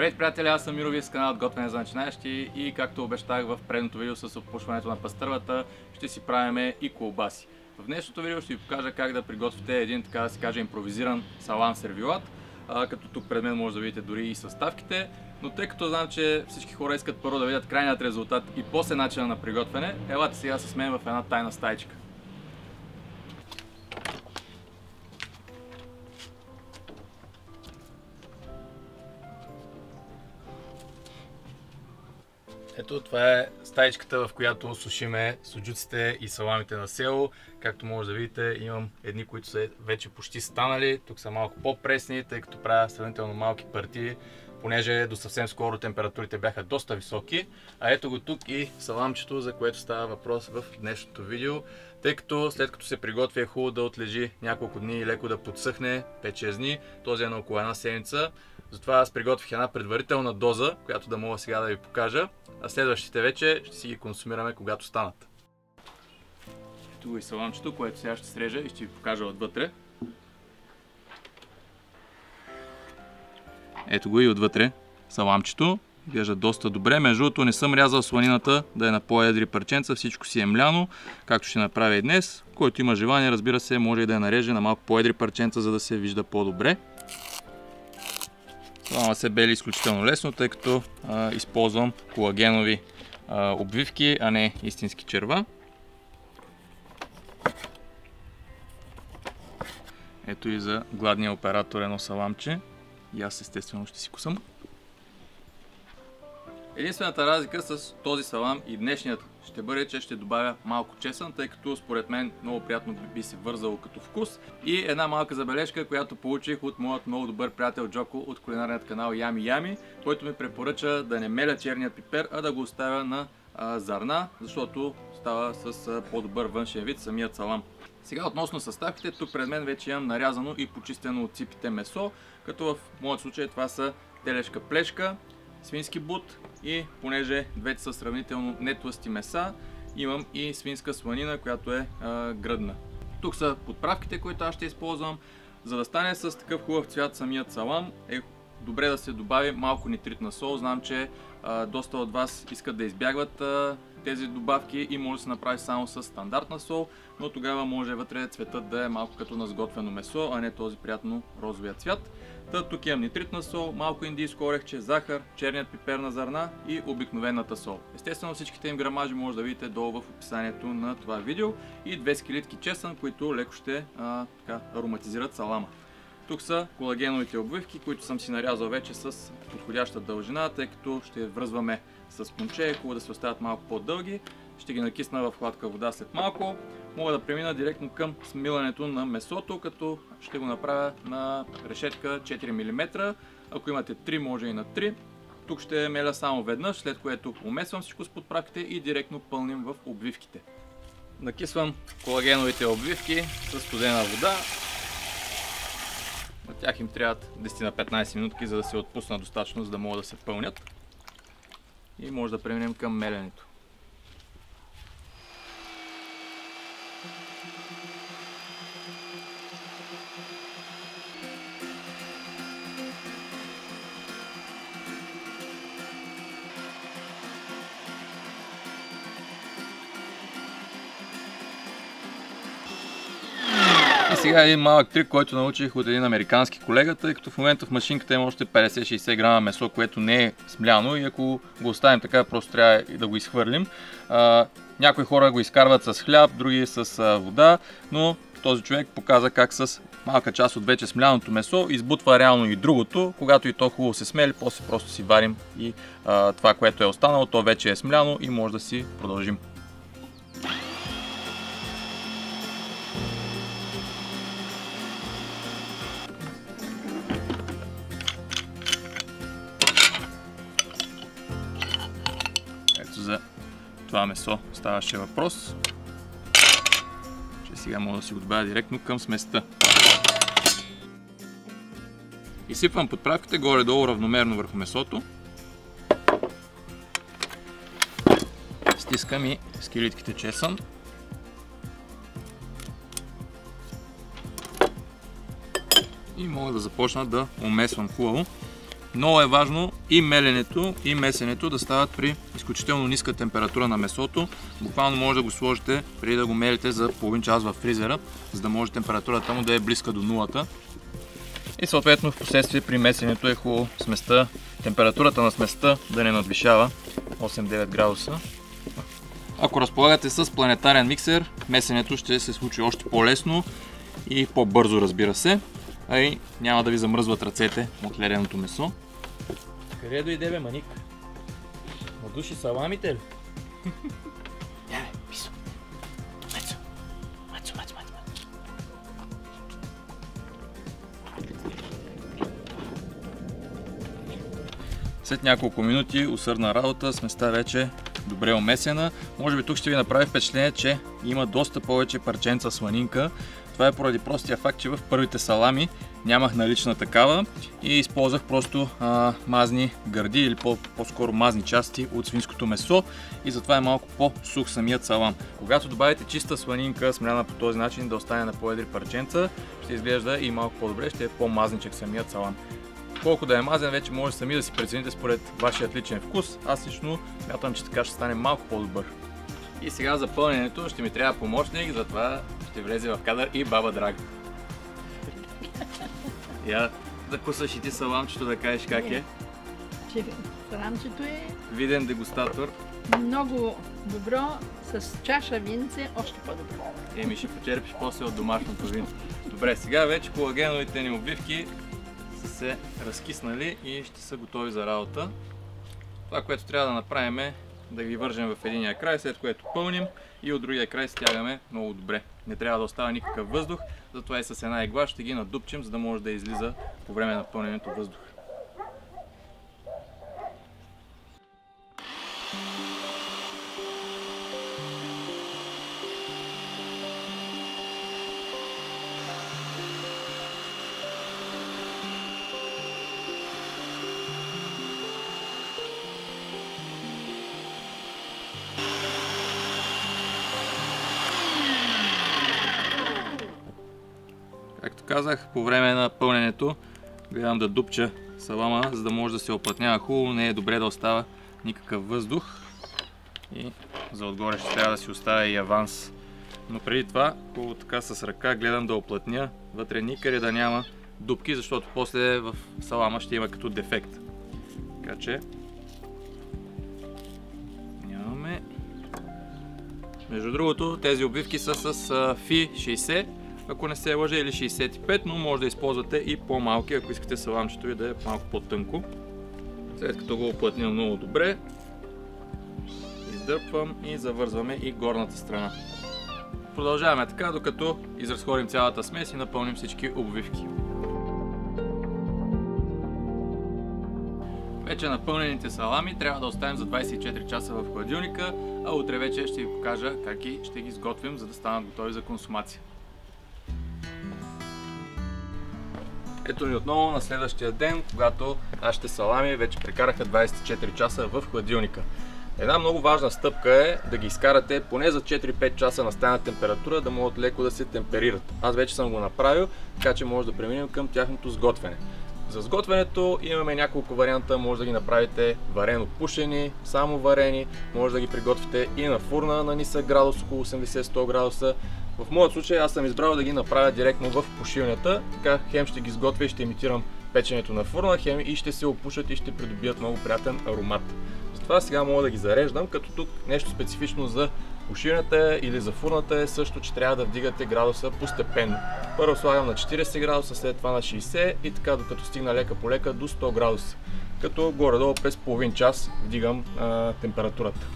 Здравейте, приятели, аз съм Мирови с каналът Готвене за начинаещи и както обещах в предното видео с опушването на пастървата, ще си правиме и колбаси. В днешното видео ще ви покажа как да приготвите един, така да се каже, импровизиран салам сервилат, като тук пред мен може да видите дори и съставките, но тъй като знам, че всички хора искат първо да видят крайният резултат и после начина на приготвяне, елате сега с мен в една тайна стайчка. Ето това е стаичката, в която сушиме суджуците и саламите на село. Както може да видите, имам едни, които са вече почти станали. Тук са малко по-пресни, тъй като правя сравнително малки партии, понеже до съвсем скоро температурите бяха доста високи. А ето го тук и саламчето, за което става въпрос в днешното видео. Тъй като след като се приготви е хубаво да отлежи няколко дни и леко да подсъхне 5-6 дни. Този е на около една седмица. Затова аз приготвих една предварителна доза, която да мога сега да ви покажа, а следващите вече ще си ги консумираме когато станат. Ето го и саламчето, което сега ще срежа и ще ви покажа отвътре. Ето го и отвътре саламчето. Изглежда доста добре. Между другото не съм рязал сланината да е на по-едри парченца. Всичко си е мляно, както ще направя и днес. Който има желание, разбира се, може и да я нареже на малко по-едри парченца, за да се вижда по-добре. Това се бели изключително лесно, тъй като използвам колагенови обвивки, а не истински черва. Ето и за гладния оператор едно саламче. И аз естествено ще си кусам. Единствената разлика с този салам и днешният ще бъде, че ще добавя малко чесън, тъй като според мен много приятно би се вързало като вкус. И една малка забележка, която получих от моят много добър приятел Джоко от кулинарният канал Ями Ями, който ми препоръча да не меля черният пипер, а да го оставя на а, зърна, защото става с по-добър външен вид самият салам. Сега относно съставките, тук пред мен вече имам нарязано и почистено от ципите месо, като в моят случай това са телешка плешка, свински бут и понеже двете са сравнително нетлъсти меса, имам и свинска сланина, която е гръдна. Тук са подправките, които аз ще използвам. За да стане с такъв хубав цвят самият салам, е добре да се добави малко нитритна сол. Знам, че а, доста от вас искат да избягват а, тези добавки и може да се направи само с стандартна сол, но тогава може вътре цветът да е малко като на сготвено месо, а не този приятно розовия цвят. Та, тук имам нитритна сол, малко индийско орехче, захар, черният пипер на зърна и обикновената сол. Естествено всичките им грамажи може да видите долу в описанието на това видео и две скелитки чесън, които леко ще а, така, ароматизират салама. Тук са колагеновите обвивки, които съм си нарязал вече с подходяща дължина, тъй като ще връзваме с конче, хубаво да се оставят малко по-дълги. Ще ги накисна в хладка вода след малко. Мога да премина директно към смилането на месото, като ще го направя на решетка 4 мм. Ако имате 3, може и на 3. Тук ще меля само веднъж, след което умесвам всичко с подправките и директно пълним в обвивките. Накисвам колагеновите обвивки с студена вода. Тях им трябват 10 на 15 минутки, за да се отпуснат достатъчно, за да могат да се пълнят. И може да преминем към меленето. Сега един малък трик, който научих от един американски колега, тъй като в момента в машинката има още 50-60 грама месо, което не е смляно и ако го оставим така, просто трябва да го изхвърлим. А, някои хора го изкарват с хляб, други с а, вода, но този човек показа как с малка част от вече смляното месо избутва реално и другото. Когато и то хубаво се смели, после просто си варим и а, това, което е останало, то вече е смляно и може да си продължим. Това месо ставаше въпрос. Че сега мога да си го добавя директно към сместа. Изсипвам подправките горе-долу равномерно върху месото. Стискам и скелитките чесън. И мога да започна да умесвам хубаво Много е важно и меленето, и месенето да стават при изключително ниска температура на месото. Буквално може да го сложите преди да го мелите за половин час в фризера, за да може температурата му да е близка до нулата. И съответно в последствие при месенето е хубаво сместа, температурата на сместа да не надвишава 8-9 градуса. Ако разполагате с планетарен миксер, месенето ще се случи още по-лесно и по-бързо разбира се, а и няма да ви замръзват ръцете от леденото месо. Къде дойде бе, маник? Надуши саламите ли? След няколко минути усърдна работа, сместа вече добре омесена. Може би тук ще ви направи впечатление, че има доста повече парченца сланинка. Това е поради простия факт, че в първите салами нямах налична такава и използвах просто а, мазни гърди или по-скоро мазни части от свинското месо и затова е малко по-сух самият салам. Когато добавите чиста сланинка, смляна по този начин да остане на по-едри парченца, ще изглежда и малко по-добре, ще е по-мазничък самият салам. Колко да е мазен, вече може сами да си прецените според вашия личен вкус. Аз лично смятам, че така ще стане малко по-добър. И сега за пълненето ще ми трябва помощник, затова ще влезе в кадър и баба Драга. Я да кусаш и ти саламчето да кажеш как е. Че саламчето е Виден дегустатор. много добро, с чаша винце още по-добро. Еми ще почерпиш после от домашното вино. Добре, сега вече колагеновите ни обвивки са се разкиснали и ще са готови за работа. Това, което трябва да направим е да ги вържем в единия край, след което пълним и от другия край стягаме много добре. Не трябва да остава никакъв въздух, затова и с една игла ще ги надупчим, за да може да излиза по време на пълненето въздух. Казах, по време на пълненето гледам да дупча салама, за да може да се оплътнява хубаво. Не е добре да остава никакъв въздух. И за отгоре ще трябва да си оставя и аванс. Но преди това, хубаво така с ръка гледам да оплътня вътре никъде да няма дупки, защото после в салама ще има като дефект. Така че нямаме. Между другото, тези обвивки са с FI 60 ако не се лъжа или 65, но може да използвате и по-малки, ако искате саламчето ви да е малко по-тънко. След като го оплътним много добре, издърпвам и завързваме и горната страна. Продължаваме така, докато изразходим цялата смес и напълним всички обвивки. Вече напълнените салами трябва да оставим за 24 часа в хладилника, а утре вече ще ви покажа как и ще ги изготвим, за да станат готови за консумация. Ето ни отново на следващия ден, когато нашите салами вече прекараха 24 часа в хладилника. Една много важна стъпка е да ги изкарате поне за 4-5 часа на стайна температура, да могат леко да се темперират. Аз вече съм го направил, така че може да преминем към тяхното сготвяне. За сготвянето имаме няколко варианта, може да ги направите варено пушени, само варени, може да ги приготвите и на фурна на нисък градус, около 80-100 градуса. В моят случай аз съм избрал да ги направя директно в пушилнята, така хем ще ги сготвя и ще имитирам печенето на фурна, хем и ще се опушат и ще придобият много приятен аромат. Затова сега мога да ги зареждам, като тук нещо специфично за пушилната или за фурната е също, че трябва да вдигате градуса постепенно. Първо слагам на 40 градуса, след това на 60 и така докато стигна лека по лека до 100 градуса. Като горе-долу през половин час вдигам температурата.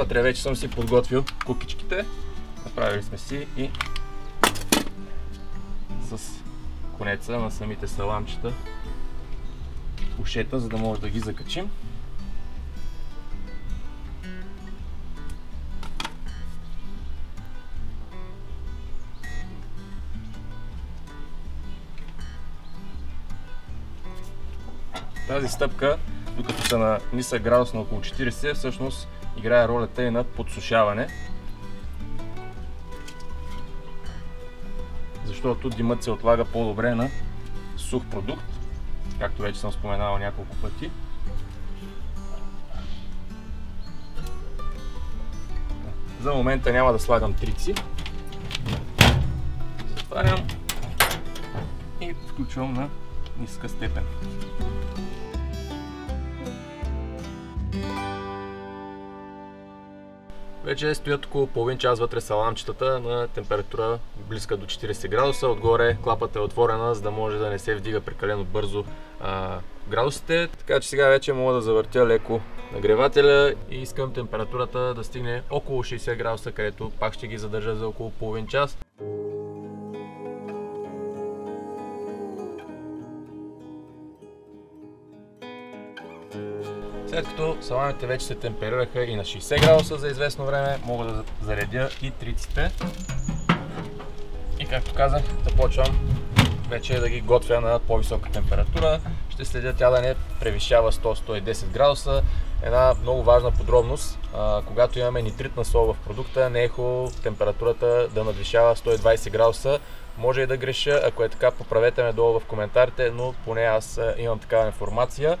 Вътре вече съм си подготвил кукичките. Направили сме си и с конеца на самите саламчета ушета, за да може да ги закачим. Тази стъпка, докато са на нисък градус на около 40, всъщност играе ролята и на подсушаване. Защото димът се отлага по-добре на сух продукт. както вече съм споменавал няколко пъти. За момента няма да слагам трици. Затварям и включвам на ниска степен. Вече стоят около половин час вътре саламчетата на температура близка до 40 градуса. Отгоре клапата е отворена, за да може да не се вдига прекалено бързо а, градусите. Така че сега вече мога да завъртя леко нагревателя и искам температурата да стигне около 60 градуса, където пак ще ги задържа за около половин час. След като саламите вече се темперираха и на 60 градуса за известно време, мога да заредя и триците. И както казах, започвам вече да ги готвя на по-висока температура. Ще следя тя да не превишава 100-110 градуса. Една много важна подробност, когато имаме нитритна сол в продукта, не е хубаво температурата да надвишава 120 градуса. Може и да греша, ако е така, поправете ме долу в коментарите, но поне аз имам такава информация.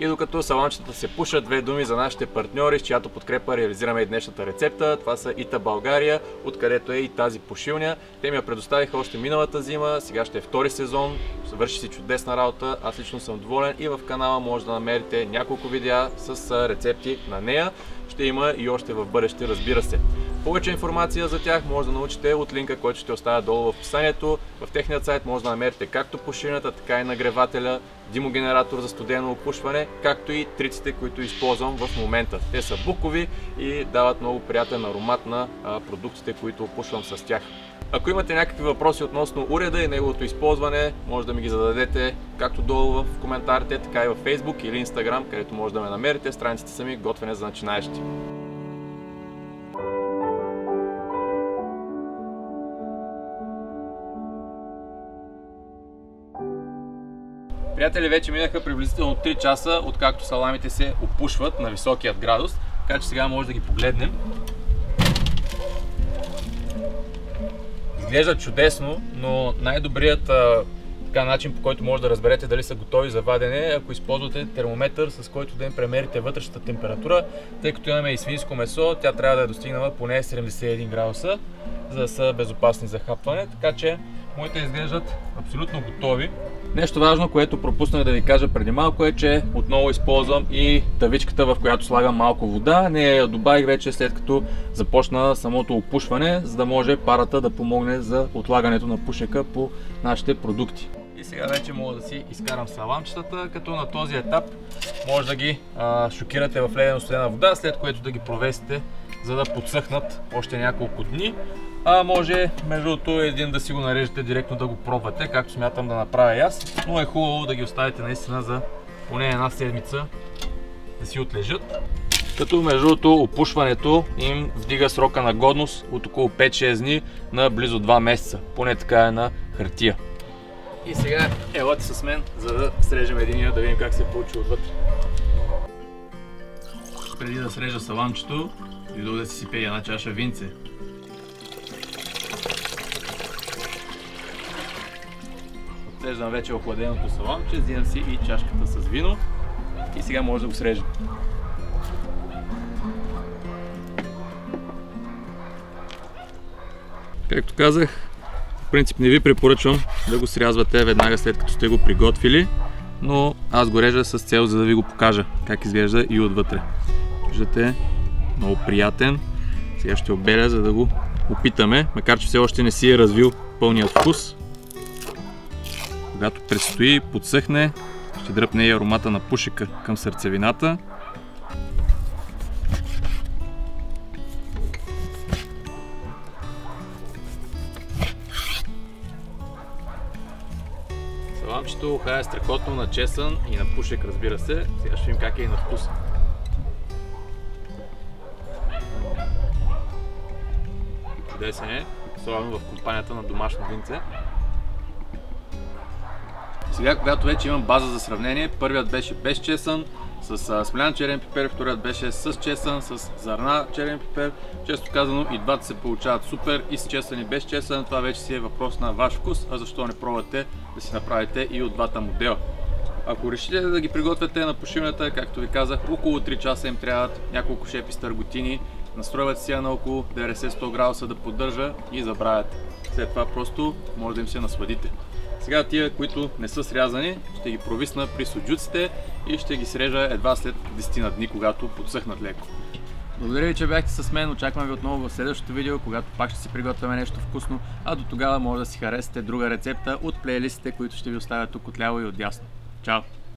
И докато саламчетата се пушат, две думи за нашите партньори, с чиято подкрепа реализираме и днешната рецепта. Това са Ита България, откъдето е и тази пушилня. Те ми я предоставиха още миналата зима, сега ще е втори сезон, върши си чудесна работа, аз лично съм доволен и в канала може да намерите няколко видеа с рецепти на нея. Ще има и още в бъдеще, разбира се. Повече информация за тях може да научите от линка, който ще оставя долу в описанието. В техният сайт може да намерите както пушилната, така и нагревателя, димогенератор за студено опушване, както и триците, които използвам в момента. Те са букови и дават много приятен аромат на продуктите, които опушвам с тях. Ако имате някакви въпроси относно уреда и неговото използване, може да ми ги зададете както долу в коментарите, така и във Facebook или Instagram, където може да ме намерите. Страниците са ми готвене за начинаещи. Приятели, вече минаха приблизително 3 часа, откакто саламите се опушват на високият градус. Така че сега може да ги погледнем. Изглежда чудесно, но най-добрият така, начин по който може да разберете дали са готови за вадене, е ако използвате термометър, с който да им премерите вътрешната температура, тъй като имаме и свинско месо, тя трябва да е достигнала поне 71 градуса, за да са безопасни за хапване, така че моите изглеждат абсолютно готови. Нещо важно, което пропуснах да ви кажа преди малко е, че отново използвам и тавичката, в която слагам малко вода. Не я добавих вече след като започна самото опушване, за да може парата да помогне за отлагането на пушека по нашите продукти. И сега вече мога да си изкарам саламчетата, като на този етап може да ги а, шокирате в ледено студена вода, след което да ги провесите, за да подсъхнат още няколко дни. А може, между другото, един да си го нарежете директно да го пробвате, както смятам да направя и аз. Но е хубаво да ги оставите наистина за поне една седмица да си отлежат. Като между другото опушването им вдига срока на годност от около 5-6 дни на близо 2 месеца. Поне така е на хартия. И сега елате с мен, за да срежем единия, да видим как се получи отвътре. Преди да срежа саламчето, идва да си сипе една чаша винце. Отсеждам вече охладеното саламче, взимам си и чашката с вино и сега може да го срежем. Както казах, в принцип не ви препоръчвам да го срязвате веднага след като сте го приготвили, но аз го режа с цел за да ви го покажа как изглежда и отвътре. Виждате, много приятен. Сега ще обеля за да го опитаме, макар че все още не си е развил пълният вкус. Когато предстои подсъхне, ще дръпне и аромата на пушека към сърцевината. Саламчето уха е страхотно начесан и на пушек, разбира се. Сега ще видим как е и на вкус. Чудесен е, особено в компанията на домашно винце. Сега, когато вече имам база за сравнение, първият беше без чесън, с смлян черен пипер, вторият беше с чесън, с зърна черен пипер. Често казано и двата се получават супер и с чесън и без чесън. Това вече си е въпрос на ваш вкус, а защо не пробвате да си направите и от двата модела. Ако решите да ги приготвяте на пушилната, както ви казах, около 3 часа им трябват няколко шепи стърготини, настройват си я на около 90-100 градуса да поддържа и забравяте. След това просто може да им се насладите. Сега тия, които не са срязани, ще ги провисна при суджуците и ще ги срежа едва след 10 на дни, когато подсъхнат леко. Благодаря ви, че бяхте с мен. Очаквам ви отново в следващото видео, когато пак ще си приготвяме нещо вкусно, а до тогава може да си харесате друга рецепта от плейлистите, които ще ви оставя тук отляво и отдясно. Чао!